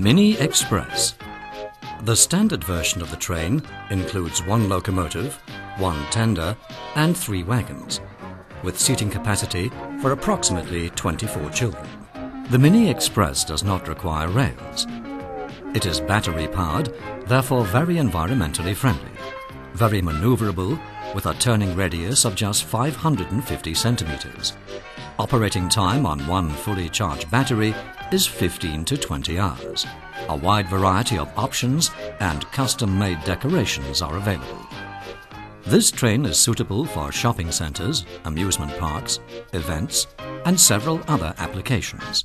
Mini Express. The standard version of the train includes one locomotive, one tender, and three wagons, with seating capacity for approximately 24 children. The Mini Express does not require rails. It is battery powered, therefore very environmentally friendly, very maneuverable with a turning radius of just 550 centimeters. Operating time on one fully charged battery is 15 to 20 hours. A wide variety of options and custom-made decorations are available. This train is suitable for shopping centres, amusement parks, events and several other applications.